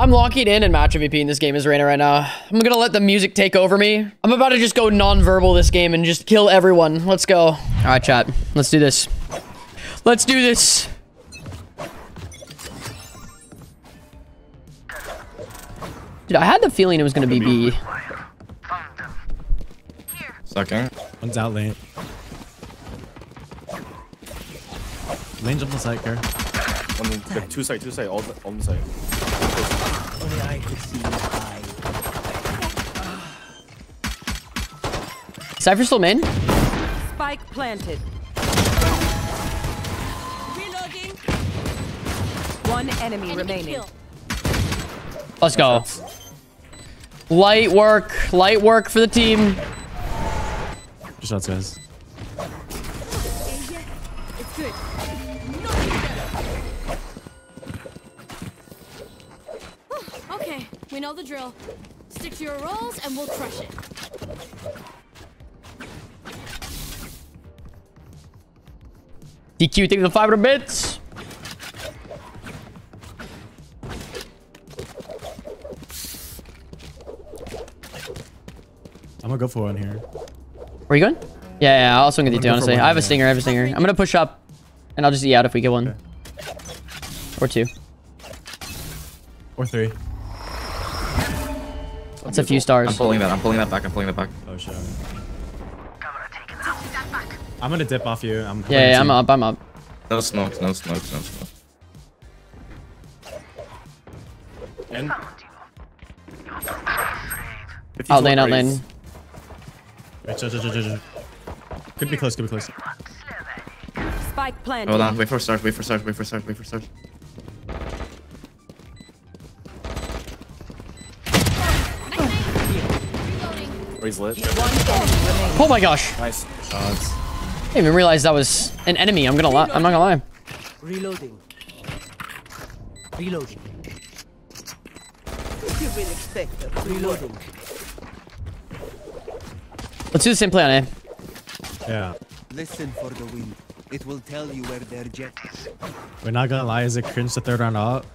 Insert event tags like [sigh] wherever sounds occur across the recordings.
I'm locking in and match MVP in this game is Reyna right now. I'm gonna let the music take over me. I'm about to just go non-verbal this game and just kill everyone. Let's go. All right, chat. Let's do this. Let's do this. Dude, I had the feeling it was gonna be B. Second. One's out lane. Lane jump on side, care. On the, the two side, two side, all the, on the side. Only I could see your eye. Cypher still main? Spike planted. Reloading. One enemy Enemy remaining. kill. Let's go. Light work. Light work for the team. Good shots, guys. It's good. We know the drill. Stick to your roles and we'll crush it. DQ taking the 500 bits. I'm gonna go for one here. Where you going? Yeah, yeah, I'll swing with you I'm too, gonna go for honestly. I have a yeah. stinger, I have a stinger. I'm gonna push up, and I'll just eat out if we get one. Or two. Or three. That's a few stars. I'm pulling that. I'm pulling that back. I'm pulling that back. Oh shit. I'm gonna dip off you. I'm Yeah, yeah, I'm up, I'm up. No smokes. No smokes. No smokes. And Out lane, oh, out lane. Wait, chill, chill, chill, chill, chill. Could be close, could be close. Spike planted. Hold on. Wait for start. Wait for start. Wait for start. Wait for start. Oh, Raze lit. One enemy remaining. Oh my gosh. Nice. Shots. I didn't even realize that was an enemy. I'm gonna lie. I'm not gonna lie. Reloading. Reloading. You will expect that. Reloading. Let's do the same play on A. Eh? Yeah. Listen for the wind. It will tell you where their jet is. We're not gonna lie, is it cringe the third round out?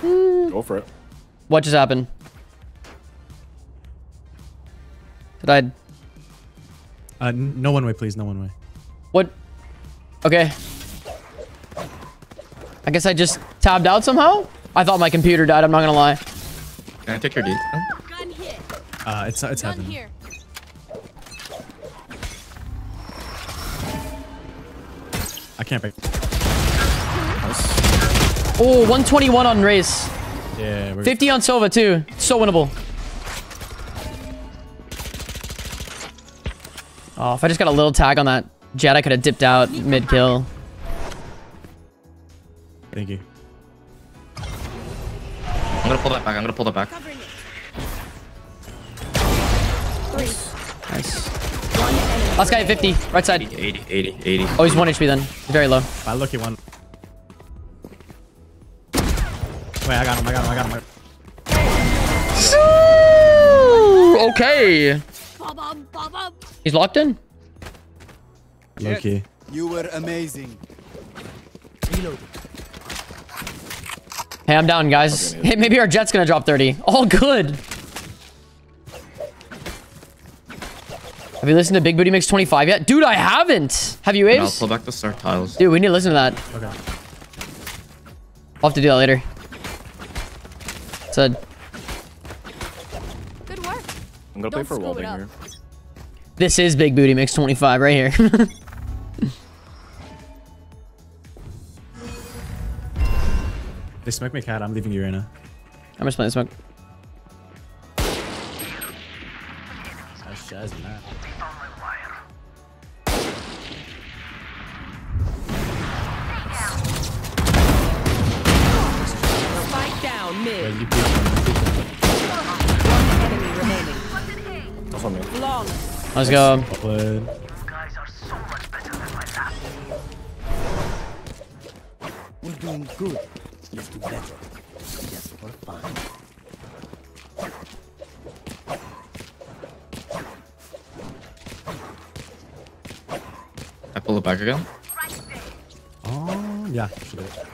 Hmm. Go for it. What just happened? Did I... Uh, no one way, please, no one way. What? Okay. I guess I just tabbed out somehow? I thought my computer died, I'm not gonna lie. Can I take your D? Gun here. Uh, it's it's Gun heaven. here. I can't break. Oh, 121 on Raze. Yeah, we're 50 on Sova too. So winnable. Oh, if I just got a little tag on that jet, I could have dipped out mid-kill. Thank you. I'm gonna pull that back. I'm gonna pull that back. Nice. Last guy at 50. Right side. 80, 80, 80, 80. Oh, he's 1 HP then. He's very low. Bad lucky one. Wait, I got him, I got him, I got him. okay. He's locked in. Low key. You were amazing. Reloading. Hey, I'm down, guys. Hey, maybe our jet's gonna drop 30. All good. Have you listened to Big Booty Mix 25 yet? Dude, I haven't. Have you, And I'll pull back the start tiles. Dude, we need to listen to that. Okay. I'll have to do that later. Said, Good work. I'm gonna play Don't for screw welding here. this is Big Booty Mix 25 right here. [laughs] They smoke me cat, I'm leaving you, Reyna. I'm just playing smoke. That's jazz, man. Spike down mid. That's on me. Flawless. Let's go. Wood. We're doing good. Let's do better. Just for fun. I pull it back again. Oh, yeah. Should have.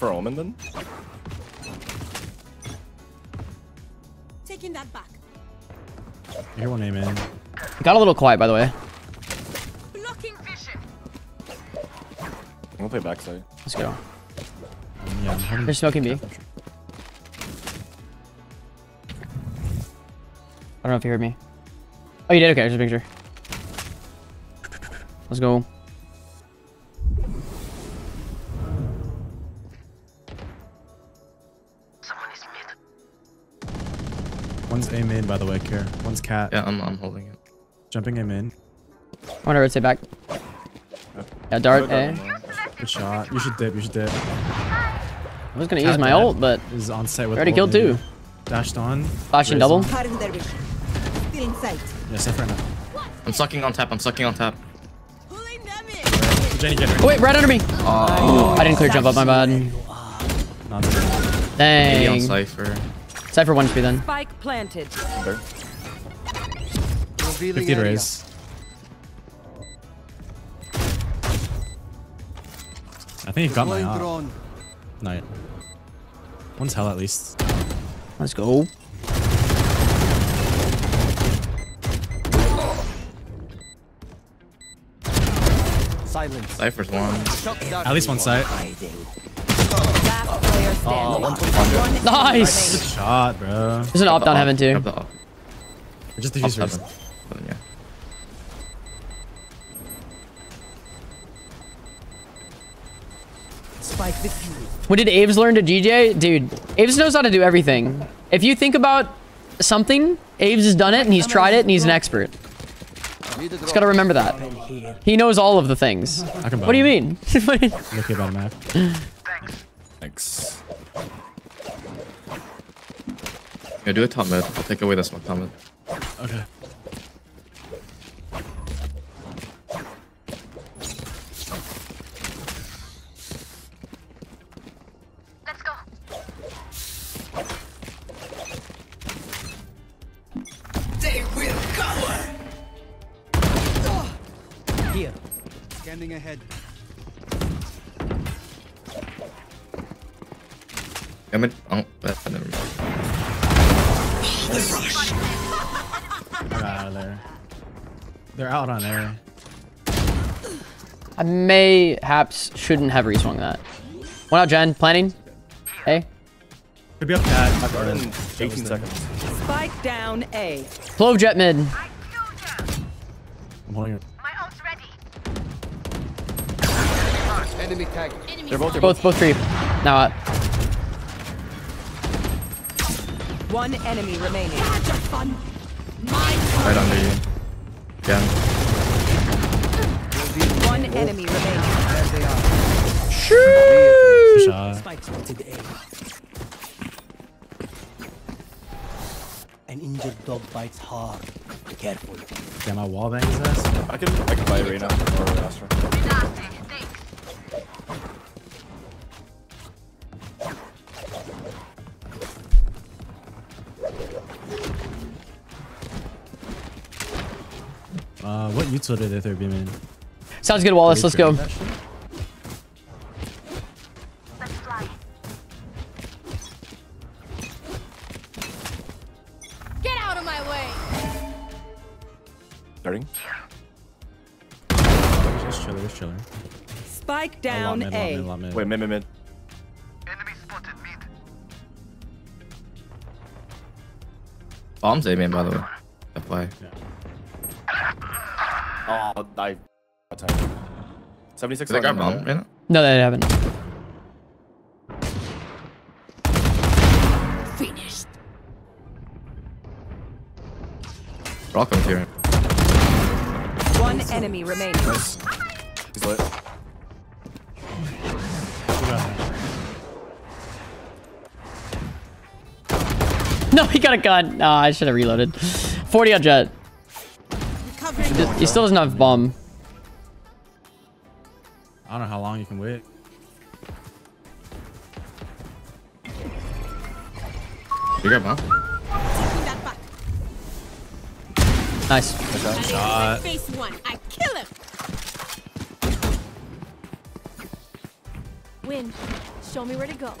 Prefer Omen then? Taking that back. I hear one name in. Got a little quiet, by the way. Blocking vision. I'm gonna play backside. Let's go. Um, yeah, I'm They're smoking B. I don't know if you heard me. Oh, you did? Okay, there's a picture. Let's go. One's A main, by the way, Care. One's cat. Yeah, I'm, I'm holding it. Jumping A main. I want to rotate back. Yeah, dart Go A. Eh? down, Good shot. You should dip. You should dip. I was gonna Cat use my dead. ult, but Is on site with. already killed two. Dashed on. flashing Raised double. on. Cutting. Still in sight. Yeah, safe right now. I'm sucking on tap. I'm sucking on tap. Pulling them in. Jenny, Jenny. Oh, wait, right under me. Oh. I didn't clear jump up. My bad. Not there. 80 on Dang. Cypher. Cypher one HP then. Spike planted. There. Revealing 50 to Raze. I think he got my Deploying eye. drone. Night. One's hell at least. Let's go. Silence. Cypher's one. At least one site. Hiding. Last player standing. One Nice. enemy Shot, bro. There's an op down heaven too. Grab the op. Just Op defuse seven. first. Seven, yeah. Spike diffused. When did Waves learn to DJ? Dude, Waves knows how to do everything. If you think about something, Waves has done it and he's tried it and he's an expert. Need a Just gotta remember that. He knows all of the things. What do you mean? Look about a map. [laughs] Thanks. Yeah, do a top mid. I'll take away the smoke top mid. Okay. Mayhaps shouldn't have reswung that. One out, Jen. Planning. Hey. Could be up cat. I've in 18 seconds. Spike down A. Clove jet mid. I'm holding it. Enemy tag. They're both, they're Both, both creep. Now uh, One enemy remaining. Right under you. Again. One enemy remaining. There they are. Good shot. Spike spotted A. An injured dog bites hard. Careful. Damn, my wall bang his ass. I can, I can buy Reyna or Astra. Uh, what util did they throw beam in? sounds good, Wallace. Let's go. Starting. Just chiller, just chiller. Spike down mid, lot A. mid, lot mid. Wait, mid, mid, mid. Bombs A main, by the way. FY. Oh, ah, I. 76 Did they grab on bomb right now? No, they haven't. Finished. We're all here. One enemy remaining. Nice. He's lit. No, he got a gun. Nah, I should have reloaded. 40 on jet. He still doesn't have bomb. I don't know how long you can wait. You grab bomb? Nice. Shot. Face one. I kill him. Win. Show me where to go.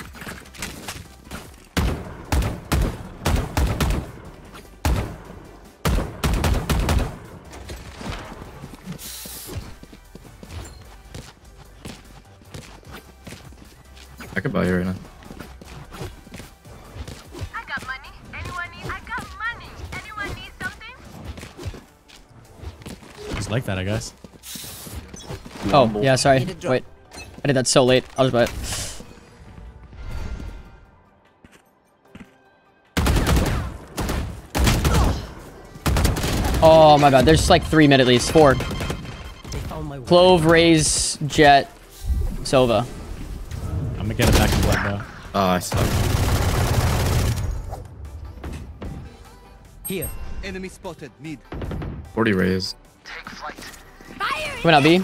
Just like that, I guess. Oh, yeah, sorry. Wait. I did that so late. I was just buy it. Oh, my bad. There's like three mid at least. Four. They found my Clove, Raze, Jet, Sova. I'm gonna get it back in blood though. Oh, I suck. Here. Enemy spotted. Mid. 40 raised. Coming out B.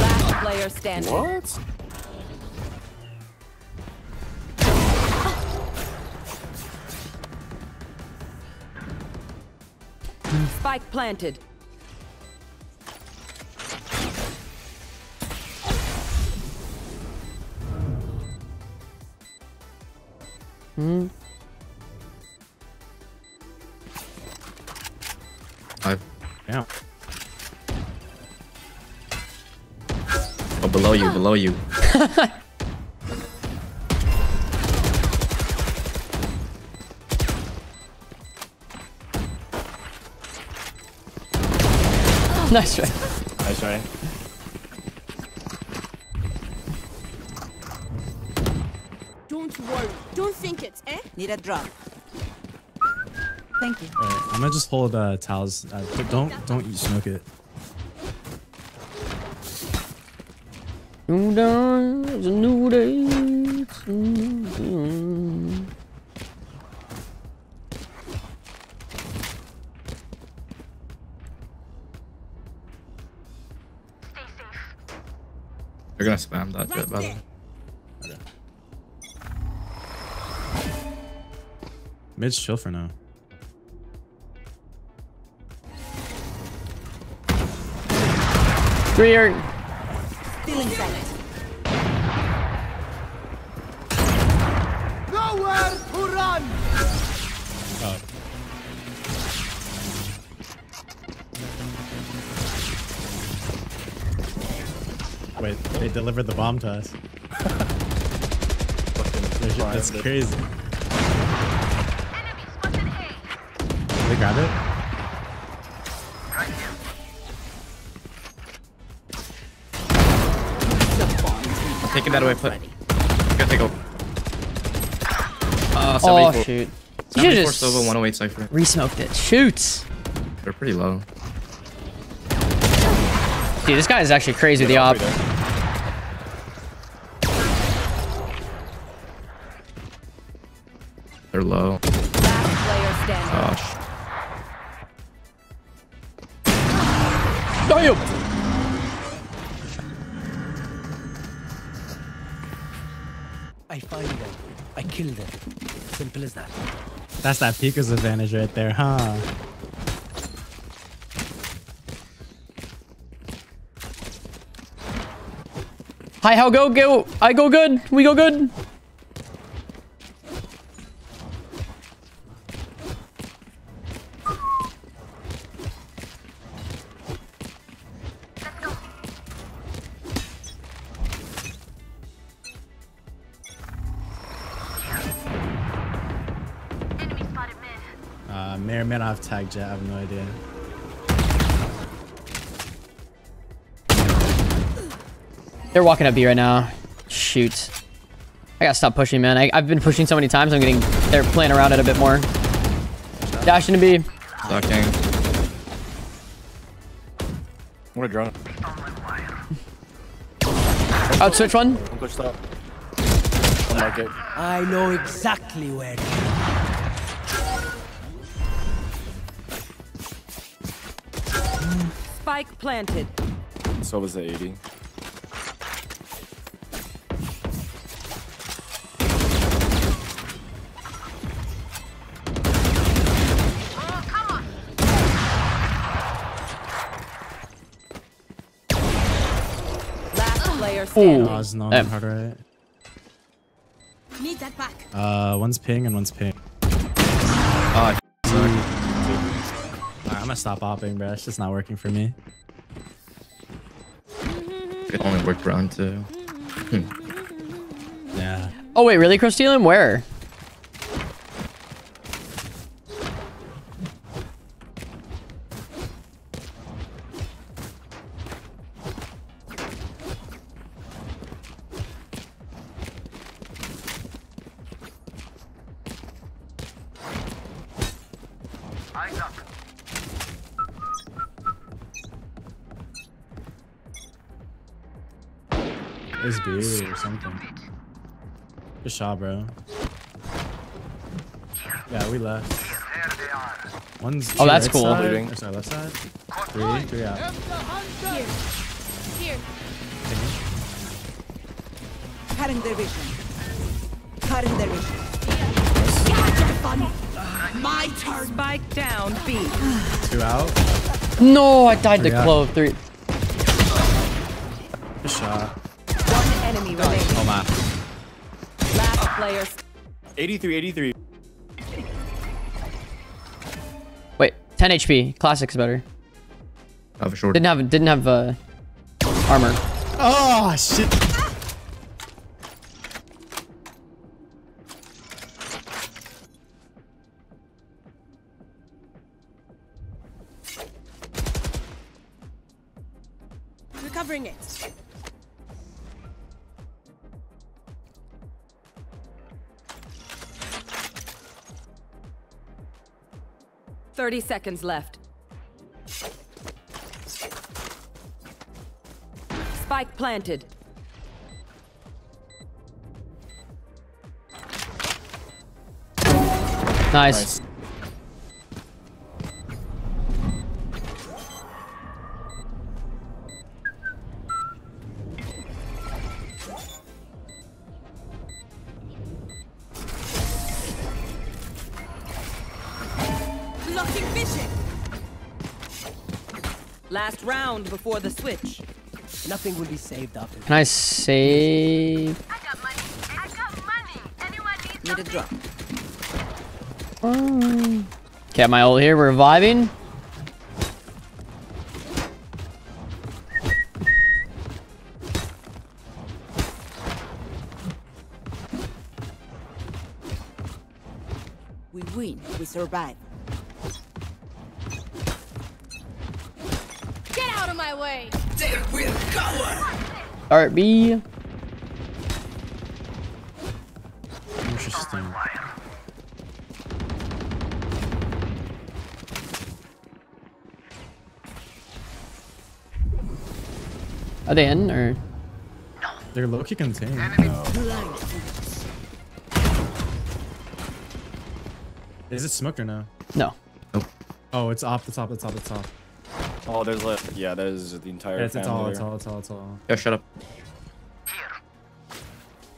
Last player standing. What? Spike planted. Five. Yeah. Oh, below you, below you. [laughs] Nice try. Nice try. Don't worry. Don't think it, eh? Need a drop. Thank you. Alright, I'm gonna just hold uh, towels. Uh, but don't don't you smoke it. New dawn, it's a new day. it's a new dawn. Stay safe. They're gonna spam that jet, by the way. Mid's chill for now. Three are Feeling sight. Nowhere to run. Oh. Wait, they delivered the bomb to us. [laughs] That's crazy. Enemy spotted A. They grabbed it? I'm taking that away, put. Gotta take a. Uh, Oh shoot. You should just Silva, 108 Cypher. resmoked it. Shoot. They're pretty low. Dude, this guy is actually crazy with the op. They're low. Last player standing. Gosh. Damn. Kill them. Simple as that. That's that peeker's advantage right there, huh? Hi, how go? Go. I go good. We go good. Tagged Jet. I have no idea. They're walking up B right now. Shoot. I gotta stop pushing, man. I, I've been pushing so many times. I'm getting. They're playing around it a bit more. Dash into B. Sucking. I'm gonna drone. [laughs] Out oh, switch one. Don't push that. Don't like it. I know exactly where. Spike planted. So was the 80. Last player standing. Oh, it's no Um, hard right. Need that back. Uh, one's ping and one's ping. Oh, Gonna stop hopping, bro. It's just not working for me. it only worked round two. [laughs] Yeah. Oh wait, really, Crosstealing? Where? Shot, bro. Yeah, we left. One's Oh, that's right cool. Side, Leaving. sorry, left side. Three, three out. Here. Here. Cutting their vision. Cutting their vision. My turn. Spike down B. Two out. No, I died to Yeah. clove. Three. Player. 83, 83. Wait, 10 HP. Classic's better. Oh, for sure. Didn't have didn't have uh, armor. Oh shit. 30 seconds left. Spike planted. Nice. nice. Round before the switch. Nothing will be saved up. Can I save? I got money. I got money. Anyone need Need a drop. Okay, my ult here. We're reviving. We win. We survive. Get out of my way. Alright, B. Interesting. Are they in or? They're low key contained. Is it smoked or no? No. Oh, it's off the top, the top, the top. Oh, there's like, yeah, that is the entire Yeah, it's, it's all, it's all, it's all, it's all. Yo, shut up.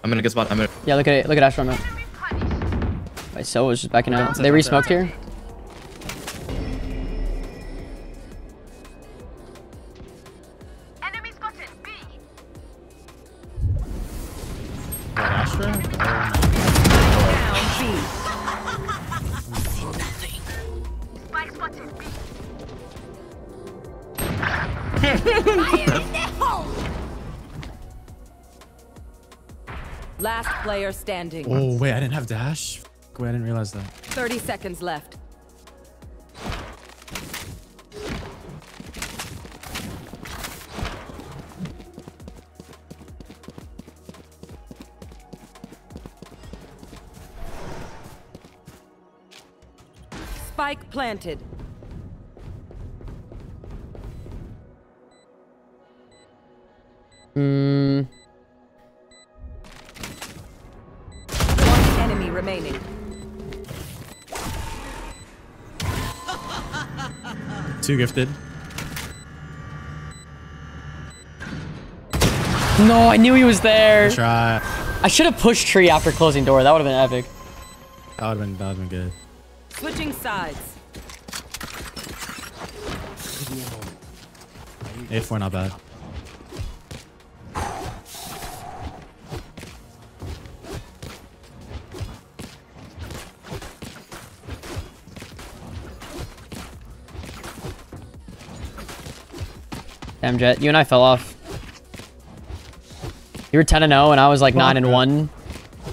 I'm in a good spot. I'm in. Yeah, look at it. Look at Astra map. enemy punished? Wait, so was just backing out. Downside, They downside. re-smoked here. Enemy spotted. B. What, Astra? Oh, [laughs] Last player standing. oh, wait, I didn't have dash? Wait, I didn't realize that. 30 seconds left. Spike planted. Two gifted. No, I knew he was there. Try. I should have pushed tree after closing door. That would have been epic. That would have been, that would have been good. Switching sides. A4 not bad. Damn, Jet. You and I fell off. You were 10 and 0, and I was like 9 and bro. 1.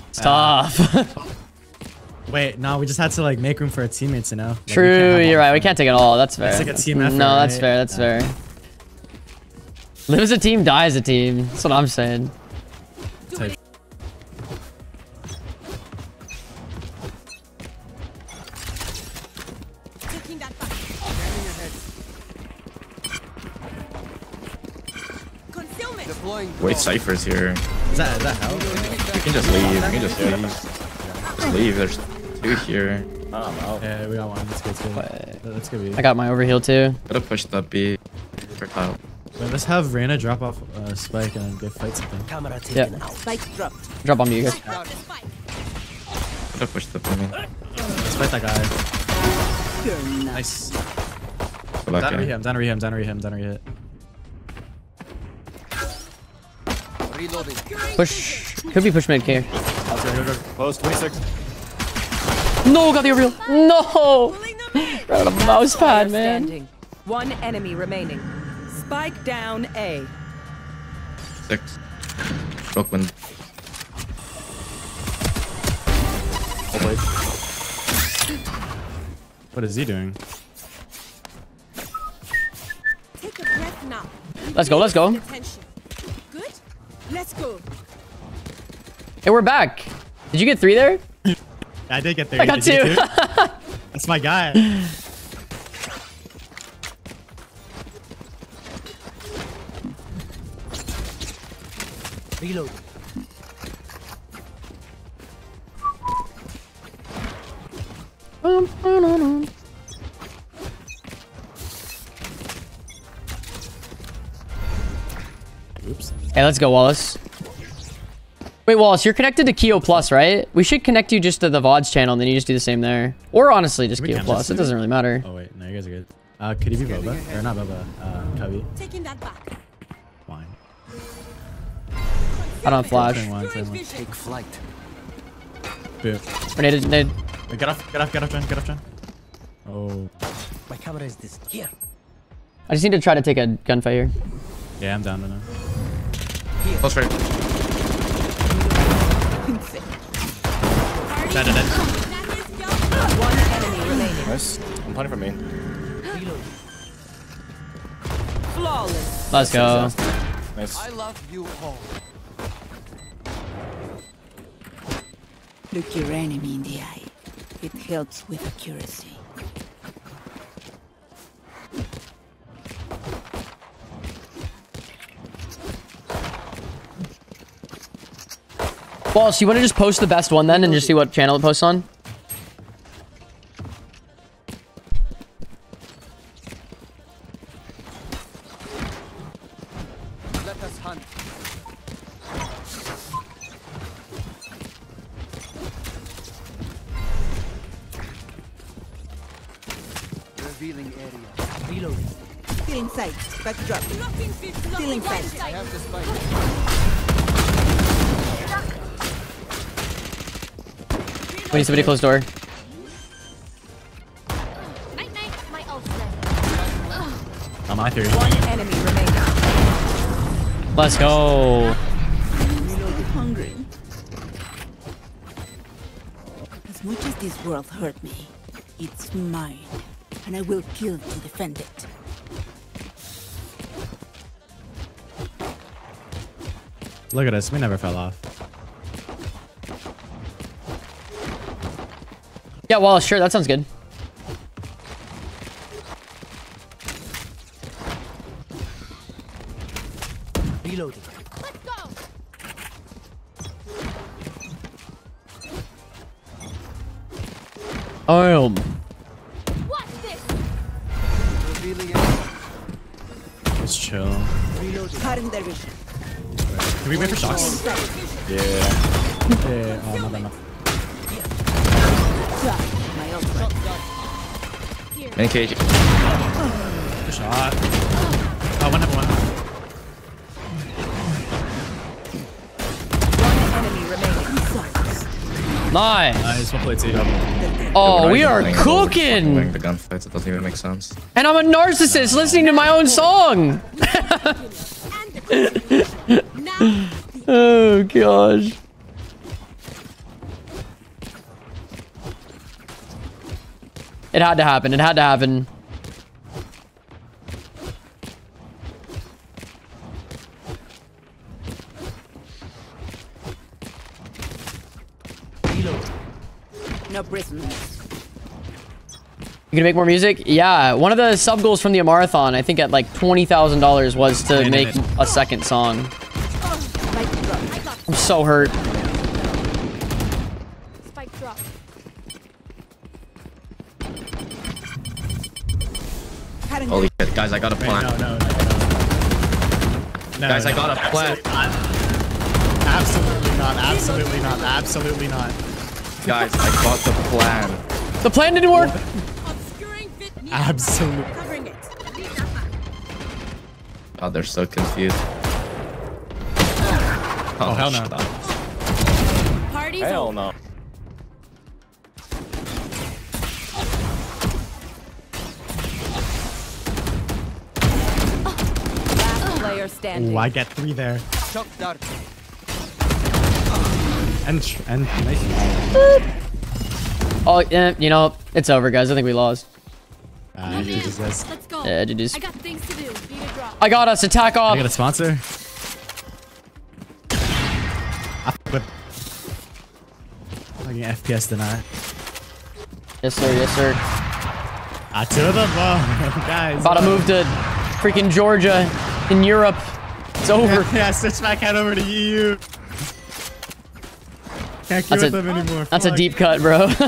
It's tough. [laughs] Wait, no, we just had to like make room for our teammates, you know. Like, True, you're right. We can't take it all. That's fair. It's like a team effort, No, that's right? fair. That's Yeah. fair. Live as a team, die as a team. That's what I'm saying. Wait, Cypher's here. Is that is that hell? You can just leave. You can just leave. Just leave. There's two here. I'm out. Yeah, we got one. Let's go. Let's go. Wait. Let's go. B. I got my overheal too. Gotta push that B. For top. Wait, let's have Reyna drop off uh, Spike and go fight something. Camera Yeah. taken out. Spike dropped. Drop on me, you guys. Drop the. Gotta push the B. Let's fight that guy. Nice. Good luck, Down to him. Down to him. Down to him. Down to hit. Push. Could be push mid here. Close, 26. No, got the overheal. No! Pulling them in. Right on the mouse pad, man. One enemy remaining. Spike down A. Six. Brooklyn. Oh, wait. What is he doing? Take a breath now. Let's go, let's go. Attention. Good. Let's go. Hey, we're back. Did you get three there? I did get three. I got Did two. you [laughs] That's my guy. Reload. Hey, let's go, Wallace. Wait, Wallace, you're connected to Keeoh Plus, right? We should connect you just to the VODs channel, and then you just do the same there. Or honestly, just We Keeoh Plus. It doesn't really matter. Oh wait, no, you guys are good. Uh, could he be Boba? Or not Boba? Uh, Cubby. Taking that back. Fine. I don't have flash. Turn one, turn one. Take flight. Boop. Grenade, grenade. Wait, get off, get off, get off, John, get off, John. Oh. My camera is this. Here. I just need to try to take a gunfight here. Yeah, I'm down to now. Close right. Dead, dead, dead. That is young. One enemy remaining. Nice. I'm planning for main. Reload. Flawless. Let's go. Nice. love you all. Look your enemy in the eye. It helps with accuracy. Wallace, you want to just post the best one then, and just see what channel it posts on? We need somebody to close door. Night night. My ult's. On my theory. One enemy remaining. Let's go. Hungry. As much as this world hurt me, it's mine. And I will kill to defend it. Look at us. We never fell off. Yeah, Wallace, sure. That sounds good. Nice. Nice. One play. Oh, we are cooking. the gunfights. It doesn't even make sense. And I'm a narcissist listening to my own song. [laughs] Oh, gosh. It had to happen. It had to happen. Prisoners. You gonna make more music? Yeah. One of the sub goals from the Amarathon, I think at like $20,000 was to in make a second song. I'm so hurt. spike drop. Cutting Holy shit, guys! I got a plan. no, no, no, no. No, Guys, I got a plan. Absolutely not. Absolutely not. Absolutely not. Guys, I got the plan. The plan didn't work. Obscuring fit me. Absolutely. Oh, they're so confused. Oh, hell no. shut. Party's Hell no. Last player standing. Ooh, I get three there. Shock dart. And tr- and nice. Oh, yeah, you know, it's over, guys. I think we lost. Uh, Come guys. Let's go. Yeah, GG's. I got things to do. Need a drop. I got us. Attack I got a sponsor. I f- with fucking FPS deny. Yes, sir. Yes, sir. Ah, two of them. Oh, [laughs] guys. About to move to freaking Georgia in Europe. It's over. [laughs] Yeah, switch back head over to EU. Can't queue That's a- them anymore. That's a deep cut, bro. [laughs]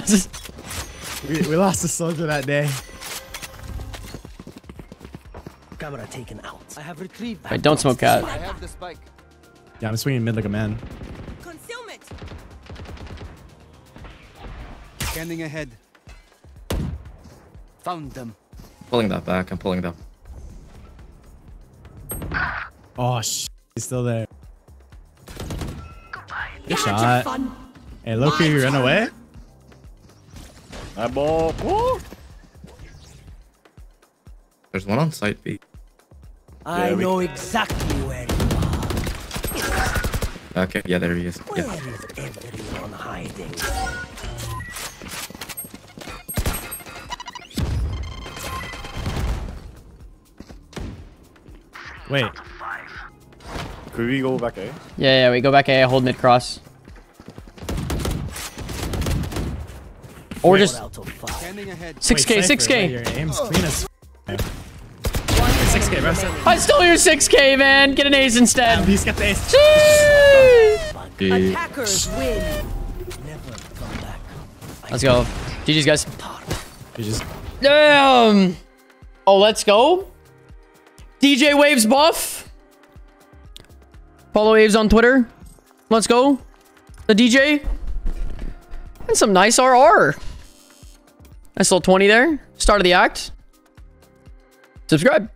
We, we lost a soldier that day. Camera taken out. I have retrieved. Wait, don't smoke out. I have the spike. Yeah, I'm swinging mid like a man. Concealment. Scanning ahead. Found them. Pulling that back. I'm pulling them. Oh, sh. He's still there. Good shot. Hey, Loki, you run away? That ball. Woo! There's one on site B. I we- know exactly where you are. Okay, yeah, there he is. Where Yeah. is everyone hiding? Wait. Could we go back A? Yeah, yeah. We go back A. Hold mid cross. Or Four just out of five. Scanning ahead. 6k, Wait, 6k. Your aim's clean as f- 6k, bro. I stole your 6k, man. Get an ace instead. At least get the ace. Jeez. B. Win. Never come back. Let's go. GG's, guys. You just Damn. Oh, let's go. DJ Waves buff. Follow Waves on Twitter. Let's go. The DJ. And some nice RR. Nice little 20 there. Start of the act. Subscribe.